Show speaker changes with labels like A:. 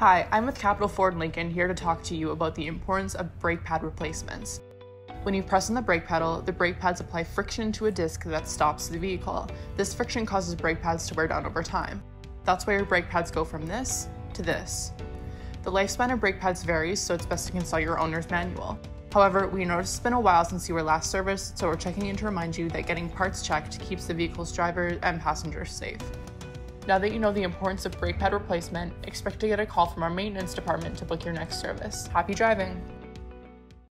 A: Hi, I'm with Capital Ford Lincoln here to talk to you about the importance of brake pad replacements. When you press on the brake pedal, the brake pads apply friction to a disc that stops the vehicle. This friction causes brake pads to wear down over time. That's why your brake pads go from this to this. The lifespan of brake pads varies, so it's best to consult your owner's manual. However, we noticed it's been a while since you were last serviced, so we're checking in to remind you that getting parts checked keeps the vehicle's driver and passengers safe. Now that you know the importance of brake pad replacement, expect to get a call from our maintenance department to book your next service. Happy driving!